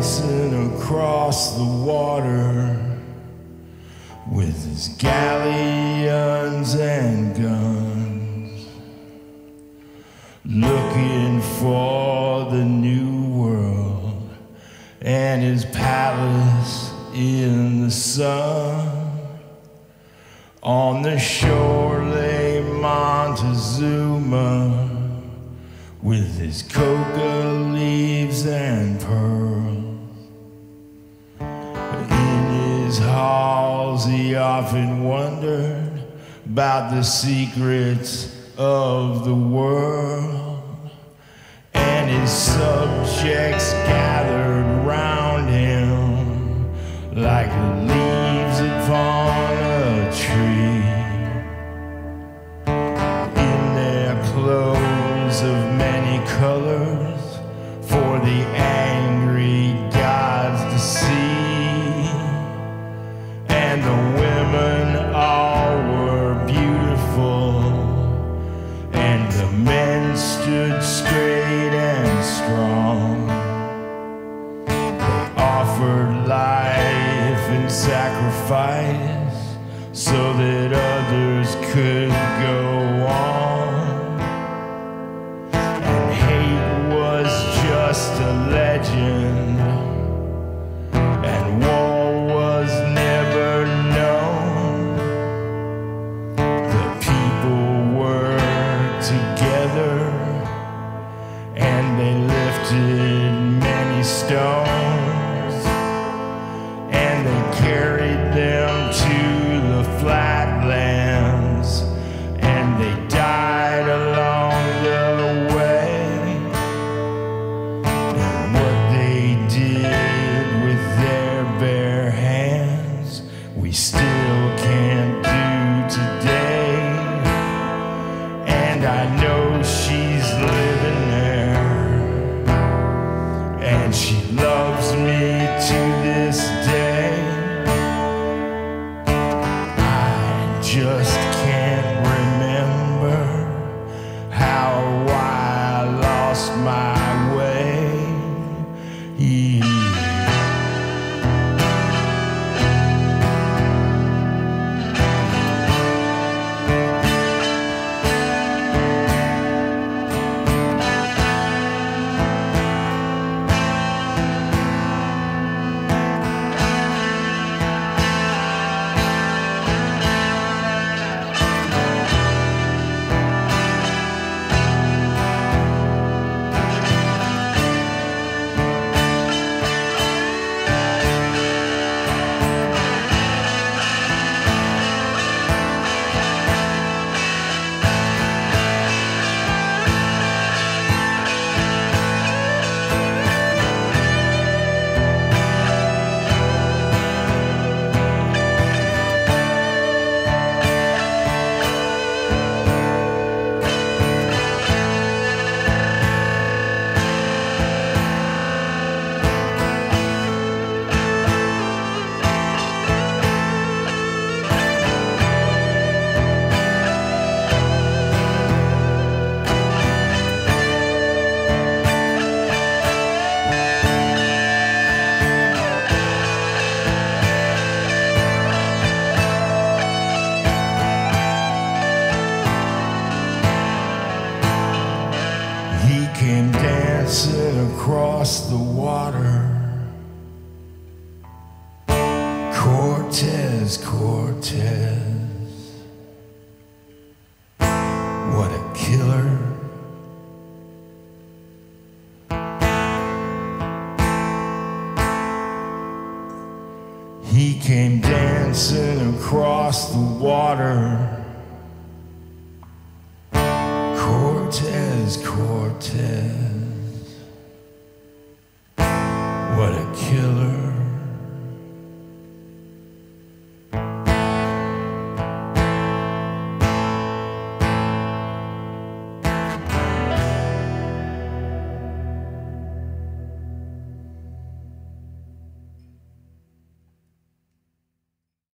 across the water with his galleons and guns, looking for the new world and his palace in the sun. On the shore lay Montezuma with his coca leaves and pearls. Often wondered about the secrets of the world, and his subjects gathered round him like leaves upon a offered life and sacrifice so that others could go I water. Cortez, Cortez. What a killer. He came dancing across the water. Cortez, Cortez.